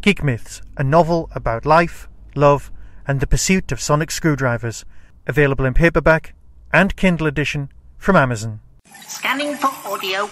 Geek Myths, a novel about life, love, and the pursuit of sonic screwdrivers, available in paperback and Kindle edition from Amazon. Scanning for audio.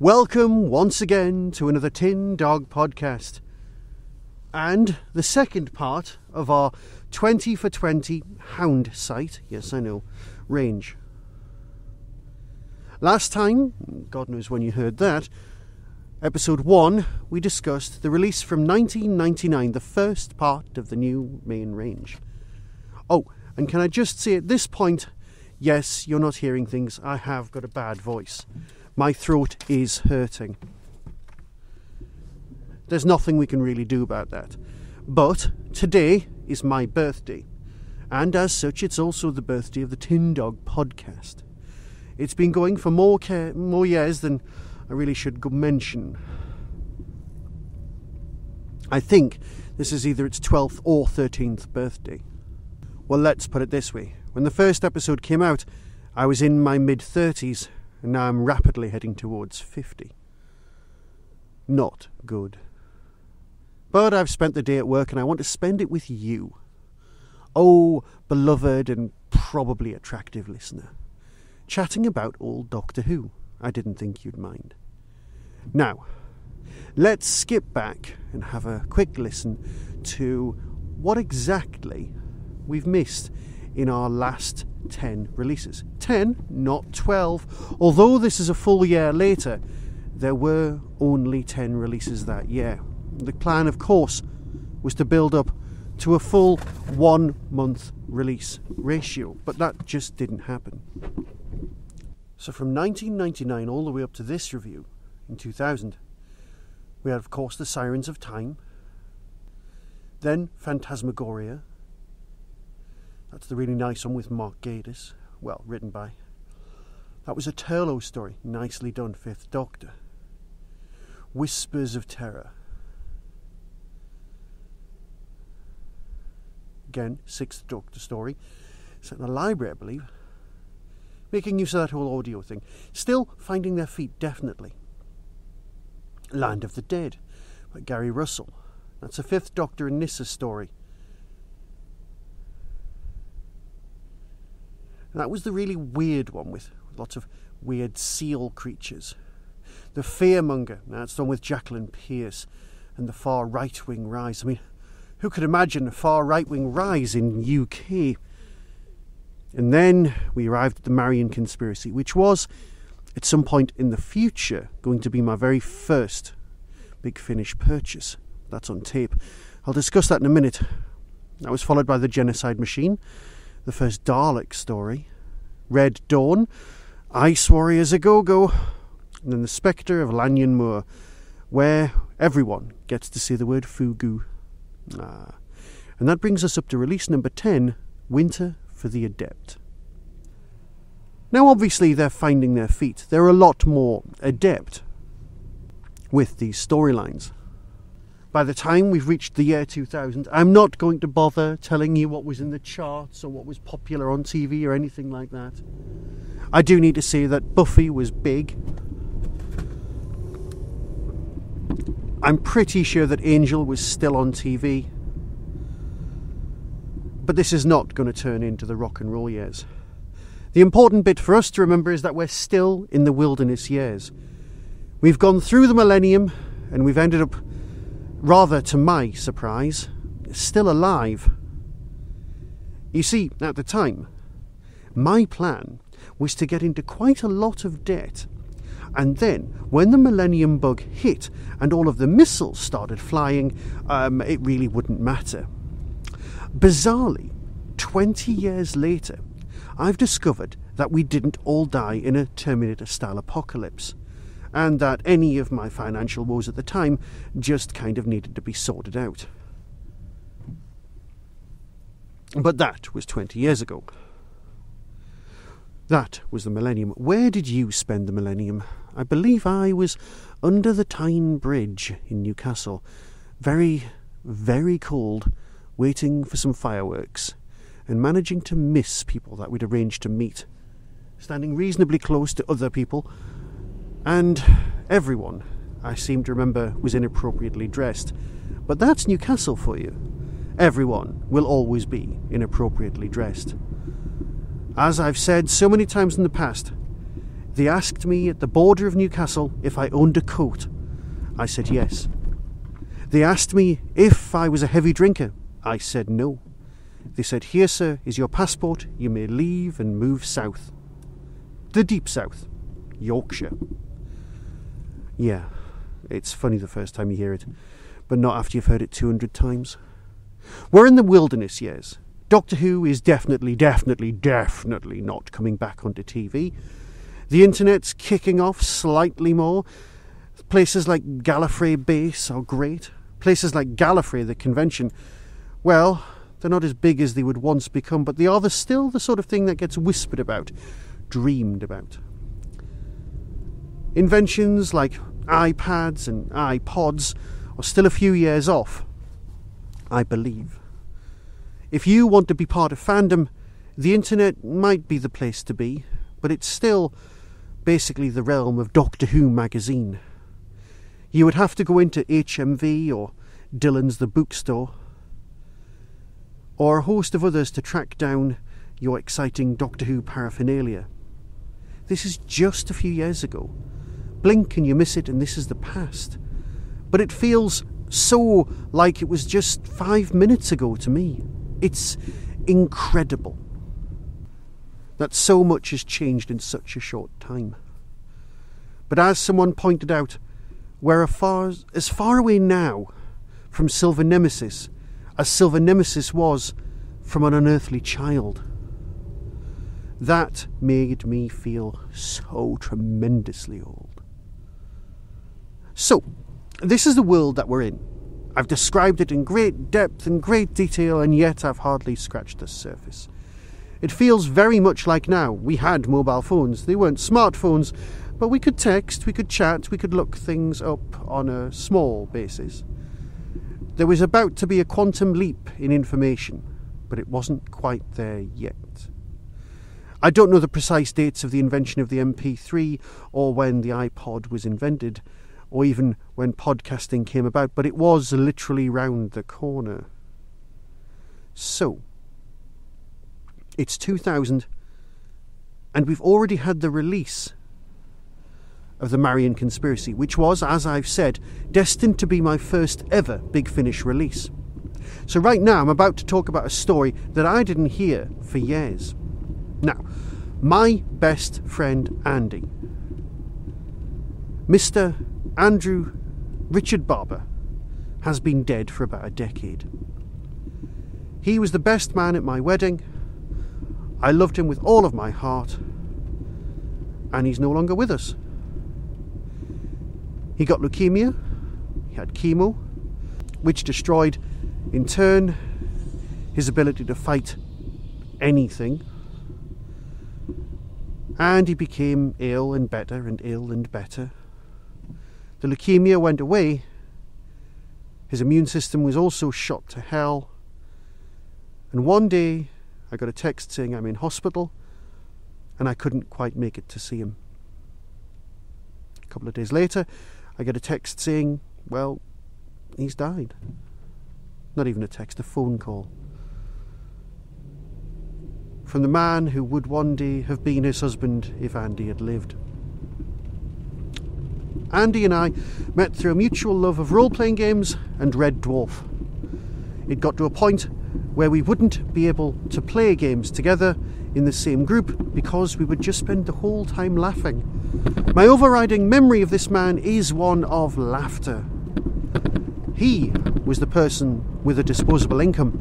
Welcome once again to another Tin Dog podcast. And the second part of our 20 for 20 Houndsite. yes, I know, range. Last time, God knows when you heard that, episode 1, we discussed the release from 1999, the first part of the new main range. Oh, and can I just say at this point, yes, you're not hearing things, I have got a bad voice. My throat is hurting. There's nothing we can really do about that. But today is my birthday, and as such, it's also the birthday of the Tin Dog podcast. It's been going for more care, more years than I really should mention. I think this is either its 12th or 13th birthday. Well, let's put it this way. When the first episode came out, I was in my mid 30s and now I'm rapidly heading towards 50. Not good. But I've spent the day at work and I want to spend it with you. Oh, beloved and probably attractive listener. Chatting about old Doctor Who. I didn't think you'd mind. Now, let's skip back and have a quick listen to what exactly we've missed in our last 10 releases. 10, not 12. Although this is a full year later, there were only 10 releases that year. The plan, of course, was to build up to a full one month release ratio, but that just didn't happen. So from 1999 all the way up to this review in 2000, we had, of course, The Sirens of Time, then Phantasmagoria, that's the really nice one with Mark Gatiss. Well, written by. That was a Turlough story. Nicely done, Fifth Doctor. Whispers of Terror. Again, Sixth Doctor story. Set in a library, I believe. Making use of that whole audio thing. Still finding their feet, definitely. Land of the Dead by Gary Russell. That's a Fifth Doctor and Nyssa story. And that was the really weird one with lots of weird seal creatures. The Fearmonger, that's the one with Jacqueline Pearce, and the far right wing rise. I mean, who could imagine a far right wing rise in UK? And then we arrived at the Marian conspiracy, which was, at some point in the future, going to be my very first Big Finish purchase. That's on tape. I'll discuss that in a minute. That was followed by the Genocide Machine, the first Dalek story, Red Dawn, Ice Warriors a Go Go, and then The Spectre of Lanyon Moor, where everyone gets to see the word Fugu. Ah. And that brings us up to release number 10 Winter for the Adept. Now, obviously, they're finding their feet. They're a lot more adept with these storylines by the time we've reached the year 2000, I'm not going to bother telling you what was in the charts or what was popular on TV or anything like that. I do need to say that Buffy was big. I'm pretty sure that Angel was still on TV. But this is not going to turn into the rock and roll years. The important bit for us to remember is that we're still in the wilderness years. We've gone through the millennium and we've ended up rather to my surprise, still alive. You see, at the time, my plan was to get into quite a lot of debt. And then, when the Millennium Bug hit and all of the missiles started flying, um, it really wouldn't matter. Bizarrely, 20 years later, I've discovered that we didn't all die in a Terminator style apocalypse, and that any of my financial woes at the time just kind of needed to be sorted out. But that was 20 years ago. That was the millennium. Where did you spend the millennium? I believe I was under the Tyne Bridge in Newcastle, very, very cold, waiting for some fireworks, and managing to miss people that we'd arranged to meet, standing reasonably close to other people, and everyone, I seem to remember, was inappropriately dressed. But that's Newcastle for you. Everyone will always be inappropriately dressed. As I've said so many times in the past, they asked me at the border of Newcastle if I owned a coat. I said yes. They asked me if I was a heavy drinker. I said no. They said, Here, sir, is your passport. You may leave and move south. The deep south. Yorkshire. Yeah, it's funny the first time you hear it, but not after you've heard it 200 times. We're in the wilderness years. Doctor Who is definitely, definitely, definitely not coming back onto TV. The internet's kicking off slightly more. Places like Gallifrey Base are great. Places like Gallifrey, the convention, well, they're not as big as they would once become, but they are the, still the sort of thing that gets whispered about, dreamed about. Inventions like iPads and iPods are still a few years off, I believe. If you want to be part of fandom, the internet might be the place to be, but it's still basically the realm of Doctor Who magazine. You would have to go into HMV or Dillon's the bookstore, or a host of others to track down your exciting Doctor Who paraphernalia. This is just a few years ago. Blink and you miss it, and this is the past. But it feels so like it was just five minutes ago to me. It's incredible that so much has changed in such a short time. But as someone pointed out, we're far, as far away now from Silver Nemesis as Silver Nemesis was from an unearthly child. That made me feel so tremendously old. So, this is the world that we're in. I've described it in great depth and great detail, and yet I've hardly scratched the surface. It feels very much like now. We had mobile phones, they weren't smartphones, but we could text, we could chat, we could look things up on a small basis. There was about to be a quantum leap in information, but it wasn't quite there yet. I don't know the precise dates of the invention of the MP3 or when the iPod was invented or even when podcasting came about, but it was literally round the corner. So, it's 2000, and we've already had the release of the Marian Conspiracy, which was, as I've said, destined to be my first ever Big Finish release. So, right now, I'm about to talk about a story that I didn't hear for years. Now, my best friend Andy, Mr. Andrew Richard Barber has been dead for about a decade. He was the best man at my wedding. I loved him with all of my heart. And he's no longer with us. He got leukemia, he had chemo, which destroyed, in turn, his ability to fight anything. And he became ill and better and ill and better. The leukemia went away. His immune system was also shot to hell. And one day I got a text saying I'm in hospital and I couldn't quite make it to see him. A couple of days later, I get a text saying, well, he's died. Not even a text, a phone call. From the man who would one day have been his husband if Andy had lived. Andy and I met through a mutual love of role playing games and Red Dwarf. It got to a point where we wouldn't be able to play games together in the same group because we would just spend the whole time laughing. My overriding memory of this man is one of laughter. He was the person with a disposable income,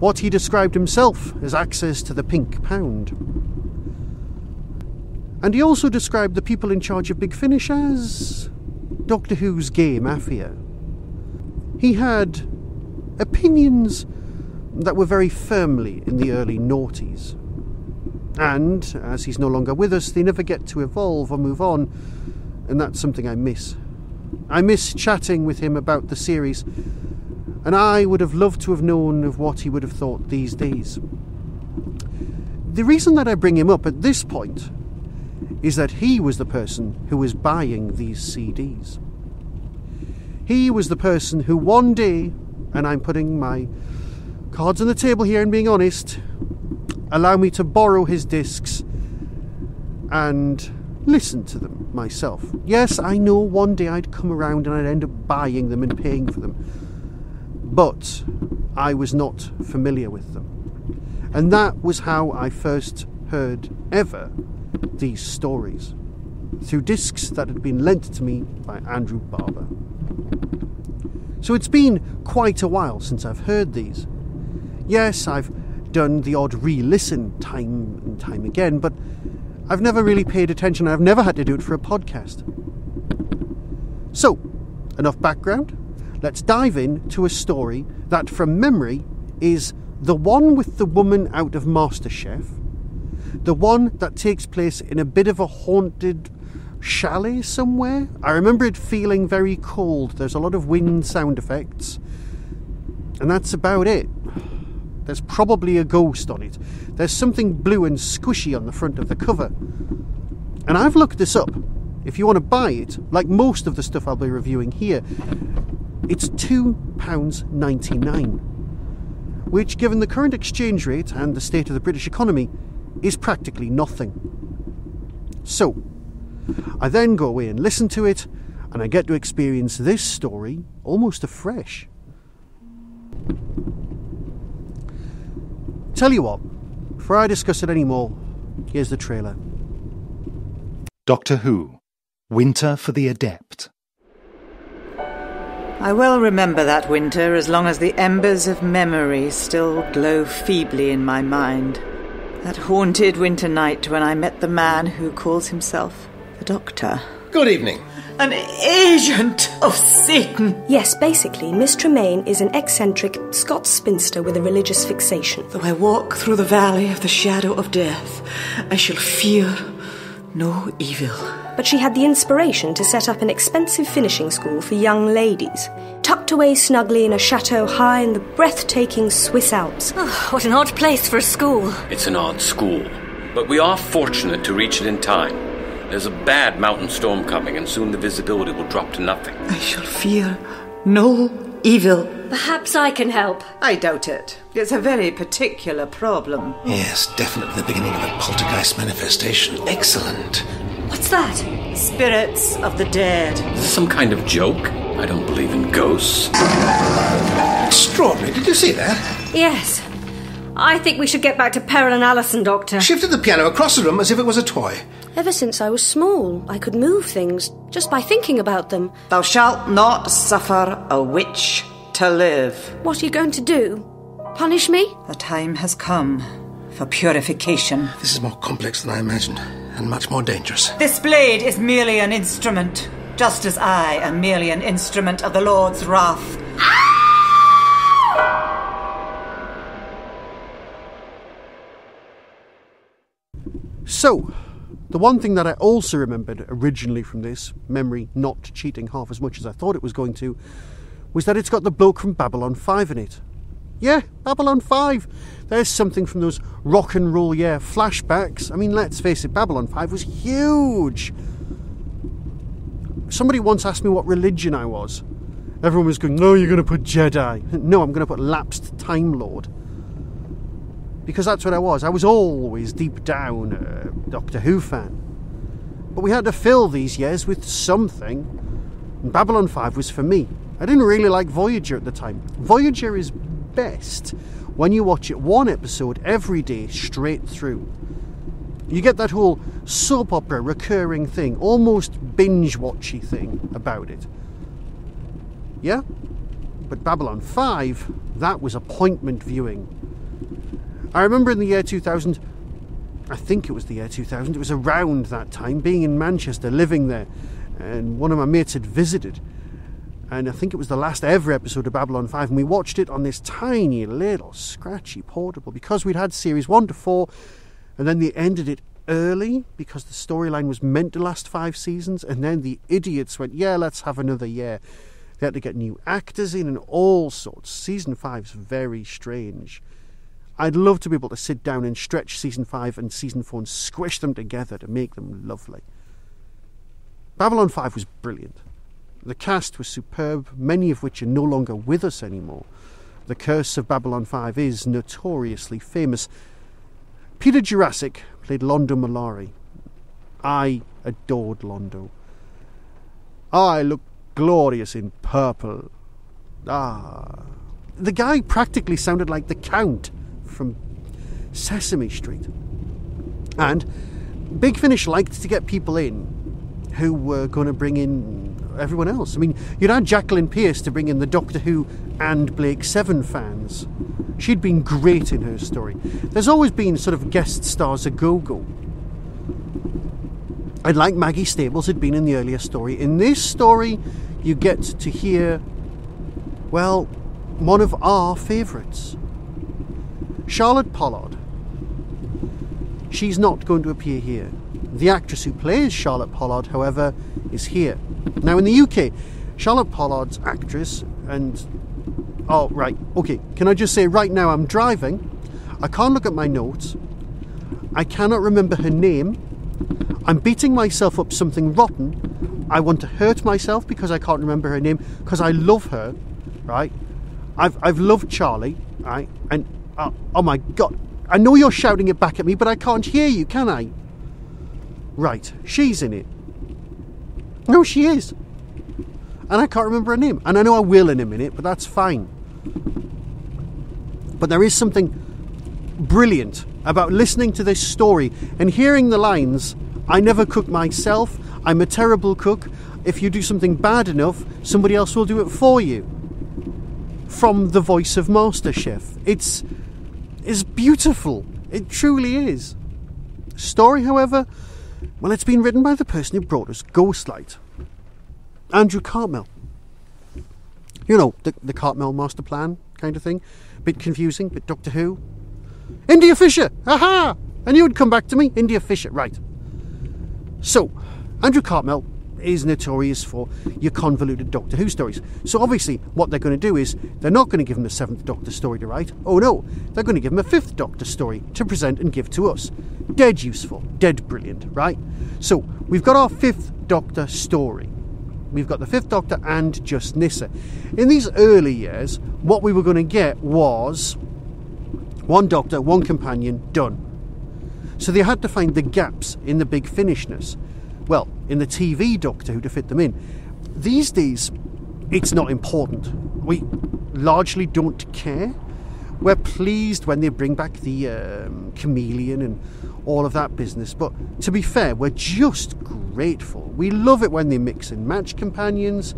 what he described himself as access to the pink pound. And he also described the people in charge of Big Finish as Doctor Who's gay mafia. He had opinions that were very firmly in the early noughties. And, as he's no longer with us, they never get to evolve or move on, and that's something I miss. I miss chatting with him about the series, and I would have loved to have known of what he would have thought these days. The reason that I bring him up at this point is that he was the person who was buying these CDs. He was the person who one day, and I'm putting my cards on the table here and being honest, allow me to borrow his discs and listen to them myself. Yes, I know one day I'd come around and I'd end up buying them and paying for them, but I was not familiar with them. And that was how I first heard ever these stories through discs that had been lent to me by Andrew Barber. So it's been quite a while since I've heard these. Yes, I've done the odd re listen time and time again, but I've never really paid attention. I've never had to do it for a podcast. So, enough background. Let's dive in to a story that, from memory, is the one with the woman out of MasterChef, the one that takes place in a bit of a haunted chalet somewhere. I remember it feeling very cold. There's a lot of wind sound effects. And that's about it. There's probably a ghost on it. There's something blue and squishy on the front of the cover. And I've looked this up. If you want to buy it, like most of the stuff I'll be reviewing here, it's £2.99. Which, given the current exchange rate and the state of the British economy, is practically nothing. So, I then go away and listen to it, and I get to experience this story almost afresh. Tell you what, before I discuss it anymore, here's the trailer. Doctor Who Winter for the Adept. I well remember that winter as long as the embers of memory still glow feebly in my mind. That haunted winter night when I met the man who calls himself the Doctor. Good evening. An agent of Satan! Yes, basically, Miss Tremayne is an eccentric Scots spinster with a religious fixation. Though I walk through the valley of the shadow of death, I shall fear no evil. But she had the inspiration to set up an expensive finishing school for young ladies, tucked away snugly in a chateau high in the breathtaking Swiss Alps. Oh, what an odd place for a school. It's an odd school, but we are fortunate to reach it in time. There's a bad mountain storm coming, and soon the visibility will drop to nothing. I shall fear no evil. Perhaps I can help. I doubt it. It's a very particular problem. Yes, definitely the beginning of a poltergeist manifestation. Excellent. What's that? Spirits of the dead. Is this some kind of joke? I don't believe in ghosts. Extraordinary. Did you see that? Yes. I think we should get back to Peril and Alison, Doctor. Shifted the piano across the room as if it was a toy. Ever since I was small, I could move things just by thinking about them. Thou shalt not suffer a witch to live. What are you going to do? Punish me? The time has come for purification. This is more complex than I imagined, and much more dangerous. This blade is merely an instrument, just as I am merely an instrument of the Lord's wrath. Ah! So, the one thing that I also remembered originally from this, memory not cheating half as much as I thought it was going to, was that it's got the bloke from Babylon 5 in it. Yeah, Babylon 5. There's something from those rock and roll, yeah, flashbacks. I mean, let's face it, Babylon 5 was huge. Somebody once asked me what religion I was. Everyone was going, No, you're going to put Jedi. No, I'm going to put Lapsed Time Lord. Because that's what I was. I was always deep down a Doctor Who fan. But we had to fill these years with something. And Babylon 5 was for me. I didn't really like Voyager at the time. Voyager is best when you watch it one episode every day straight through. You get that whole soap opera recurring thing, almost binge watchy thing about it. Yeah? But Babylon 5, that was appointment viewing. I remember in the year 2000, I think it was the year 2000, it was around that time, being in Manchester, living there, and one of my mates had visited. And I think it was the last ever episode of Babylon 5, and we watched it on this tiny little scratchy portable because we'd had series 1 to 4, and then they ended it early because the storyline was meant to last five seasons, and then the idiots went, Yeah, let's have another year. They had to get new actors in and all sorts. Season 5's very strange. I'd love to be able to sit down and stretch season 5 and season 4 and squish them together to make them lovely. Babylon 5 was brilliant. The cast was superb, many of which are no longer with us anymore. The Curse of Babylon 5 is notoriously famous. Peter Jurasik played Londo Mollari. I adored Londo. I looked glorious in purple. Ah. The guy practically sounded like the Count from Sesame Street. And Big Finish liked to get people in who were going to bring in everyone else. I mean, you'd had Jacqueline Pearce to bring in the Doctor Who and Blake Seven fans. She'd been great in her story. There's always been sort of guest stars a go go. And like Maggie Stables had been in the earlier story, in this story, you get to hear, well, one of our favourites. Charlotte Pollard. She's not going to appear here. The actress who plays Charlotte Pollard, however, is here. Now, in the UK, Charlotte Pollard's actress and. Oh, right. Okay. Can I just say right now I'm driving. I can't look at my notes. I cannot remember her name. I'm beating myself up something rotten. I want to hurt myself because I can't remember her name because I love her, right? I've, I've loved Charlie, right? And uh, oh my god, I know you're shouting it back at me, but I can't hear you, can I? Right, she's in it. No, she is. And I can't remember her name. And I know I will in a minute, but that's fine. But there is something brilliant about listening to this story and hearing the lines I never cook myself, I'm a terrible cook. If you do something bad enough, somebody else will do it for you. From the voice of MasterChef. It's is beautiful. It truly is. Story, however, well, it's been written by the person who brought us Ghostlight, Andrew Cartmel. You know, the, the Cartmel master plan kind of thing. Bit confusing, bit Doctor Who. India Fisher! Aha! And you would come back to me? India Fisher, right. So, Andrew Cartmel is notorious for your convoluted Doctor Who stories. So obviously, what they're going to do is they're not going to give him a seventh Doctor story to write. Oh no, they're going to give him a fifth Doctor story to present and give to us. Dead useful, dead brilliant, right? So we've got our fifth Doctor story. We've got the fifth Doctor and just Nyssa. In these early years, what we were going to get was one Doctor, one companion, done. So they had to find the gaps in the big finishness well, in the TV Doctor Who to fit them in. These days, it's not important. We largely don't care. We're pleased when they bring back the um, Kamelion and all of that business, but to be fair, we're just grateful. We love it when they mix and match companions.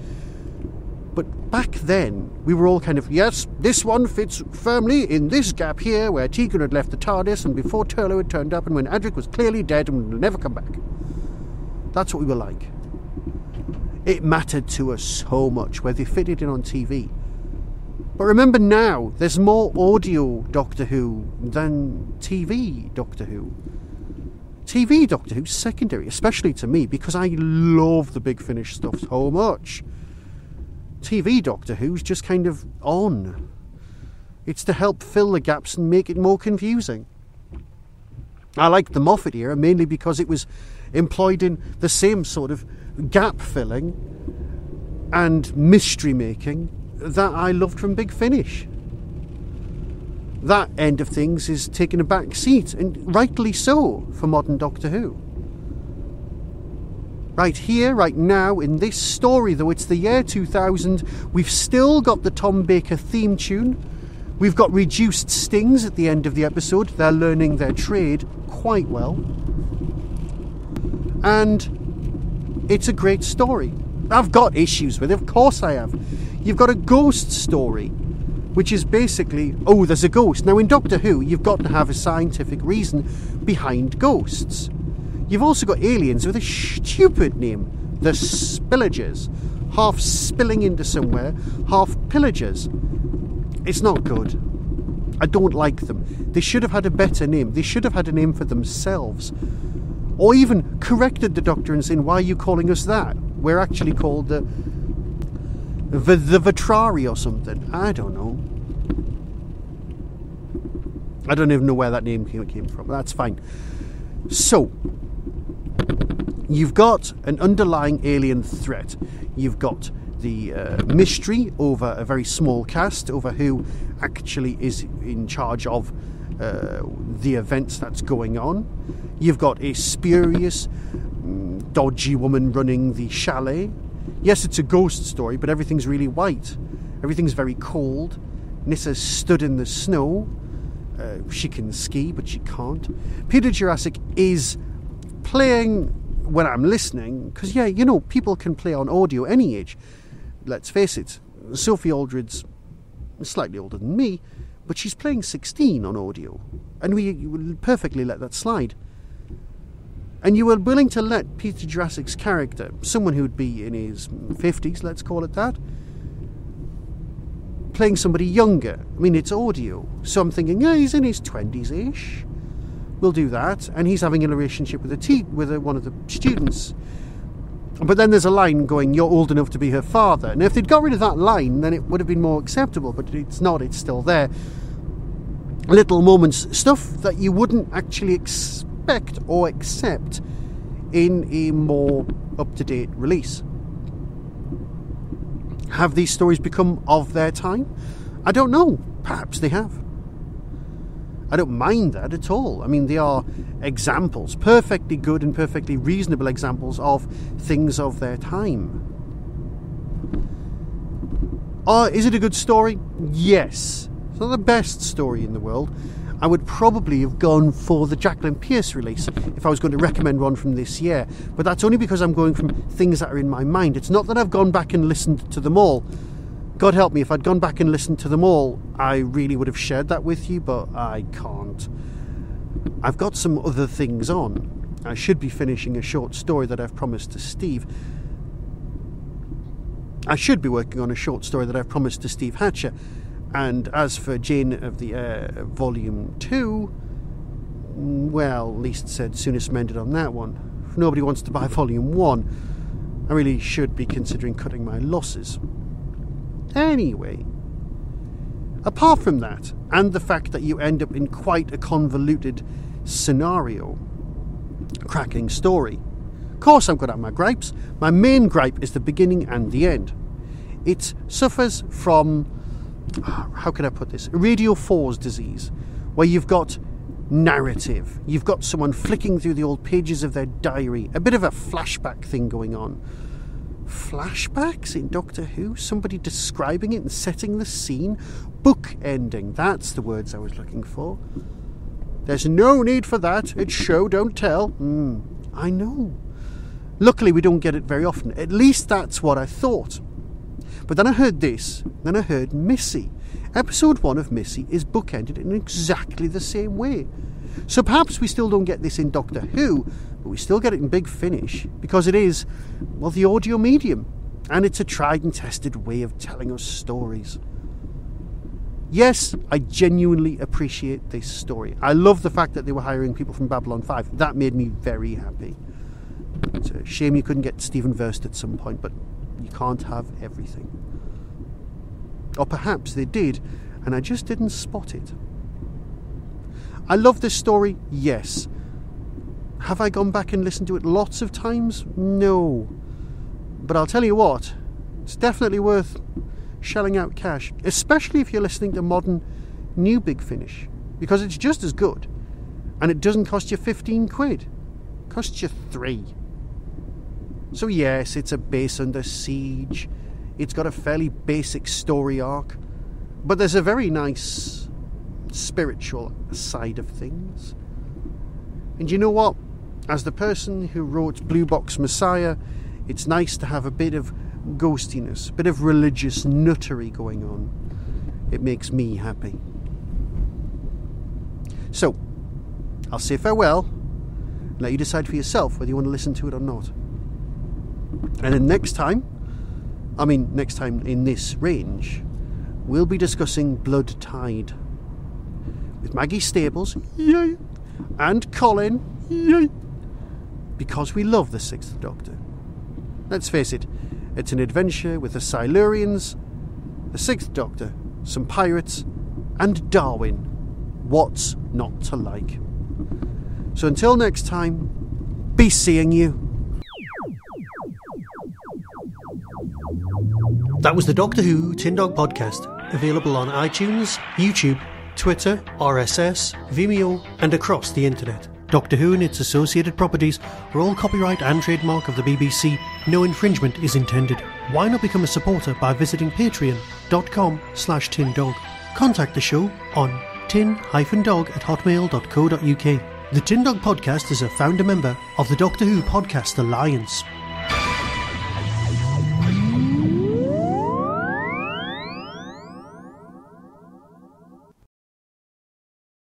But back then, we were all kind of, yes, this one fits firmly in this gap here where Tegan had left the TARDIS and before Turlough had turned up and when Adric was clearly dead and would never come back. That's what we were like. It mattered to us so much where they fitted in on TV. But remember now, there's more audio Doctor Who than TV Doctor Who. TV Doctor Who's secondary, especially to me, because I love the Big Finish stuff so much. TV Doctor Who's just kind of on. It's to help fill the gaps and make it more confusing. I liked the Moffat era mainly because it was employed in the same sort of gap filling and mystery making that I loved from Big Finish. That end of things is taking a back seat, and rightly so for modern Doctor Who. Right here, right now, in this story, though it's the year 2000, we've still got the Tom Baker theme tune. We've got reduced stings at the end of the episode. They're learning their trade quite well and it's a great story. I've got issues with it, of course I have. You've got a ghost story, which is basically, oh, there's a ghost. Now, in Doctor Who, you've got to have a scientific reason behind ghosts. You've also got aliens with a stupid name, the Spillagers, half spilling into somewhere, half pillagers. It's not good. I don't like them. They should have had a better name. They should have had a name for themselves. Or even corrected the doctor and saying, Why are you calling us that? We're actually called the. The, the Vitrari or something. I don't know. I don't even know where that name came from. That's fine. So, you've got an underlying alien threat. You've got the uh, mystery over a very small cast, over who actually is in charge of uh, the events that's going on. You've got a spurious, mm, dodgy woman running the chalet. Yes, it's a ghost story, but everything's really white. Everything's very cold. Nyssa stood in the snow. Uh, she can ski, but she can't. Peter Jurasik is playing when I'm listening, because, yeah, you know, people can play on audio any age. Let's face it, Sophie Aldred's slightly older than me, but she's playing 16 on audio, and we will perfectly let that slide. And you were willing to let Peter Jurasik's character, someone who'd be in his 50s, let's call it that, playing somebody younger. I mean, it's audio, so I'm thinking, yeah, he's in his 20s ish. We'll do that. And he's having a relationship with a te- with a, one of the students. But then there's a line going, You're old enough to be her father. And if they'd got rid of that line, then it would have been more acceptable, but it's not, it's still there. Little moments, stuff that you wouldn't actually expect or accept in a more up to date release. Have these stories become of their time? I don't know. Perhaps they have. I don't mind that at all. I mean, they are examples, perfectly good and perfectly reasonable examples of things of their time. Uh, is it a good story? Yes. It's not the best story in the world. I would probably have gone for the Jacqueline Pearce release if I was going to recommend one from this year. But that's only because I'm going from things that are in my mind. It's not that I've gone back and listened to them all. God help me, if I'd gone back and listened to them all, I really would have shared that with you, but I can't. I've got some other things on. I should be finishing a short story that I've promised to Steve. I should be working on a short story that I've promised to Steve Hatcher. And as for Jane of the Air Volume 2, well, least said, soonest mended on that one. If nobody wants to buy Volume 1, I really should be considering cutting my losses. Anyway, apart from that, and the fact that you end up in quite a convoluted scenario, cracking story. Of course, I've got out my gripes. My main gripe is the beginning and the end. It suffers from, how can I put this, Radio 4's disease, where you've got narrative. You've got someone flicking through the old pages of their diary, a bit of a flashback thing going on flashbacks in Doctor Who, somebody describing it and setting the scene, book ending. That's the words I was looking for. There's no need for that. It's show, don't tell. Mm, I know. Luckily, we don't get it very often. At least that's what I thought. But then I heard this, then I heard Missy. Episode 1 of Missy is bookended in exactly the same way. So perhaps we still don't get this in Doctor Who, but we still get it in Big Finish because it is, well, the audio medium and it's a tried and tested way of telling us stories. Yes, I genuinely appreciate this story. I love the fact that they were hiring people from Babylon 5. That made me very happy. It's a shame you couldn't get Stephen Furst at some point, but you can't have everything. Or perhaps they did, and I just didn't spot it. I love this story, yes. Have I gone back and listened to it lots of times? No. But I'll tell you what, it's definitely worth shelling out cash, especially if you're listening to modern new Big Finish, because it's just as good. And it doesn't cost you 15 quid. It costs you 3. So yes, it's a base under siege. It's got a fairly basic story arc, but there's a very nice spiritual side of things. And you know what? As the person who wrote Blue Box Messiah, it's nice to have a bit of ghostiness, a bit of religious nuttery going on. It makes me happy. So, I'll say farewell and let you decide for yourself whether you want to listen to it or not. And then next time, I mean, next time in this range, we'll be discussing Blood Tide with Maggie Stables, yay, and Colin, yay, because we love the Sixth Doctor. Let's face it, it's an adventure with the Silurians, the Sixth Doctor, some pirates, and Darwin. What's not to like? So until next time, be seeing you. That was the Doctor Who Tin Dog podcast, available on iTunes, YouTube, Twitter, RSS, Vimeo, and across the internet. Doctor Who and its associated properties are all copyright and trademark of the BBC. No infringement is intended. Why not become a supporter by visiting patreon.com slash tindog. Contact the show on tin-dog at hotmail.co.uk. The Tin Dog Podcast is a founder member of the Doctor Who Podcast Alliance.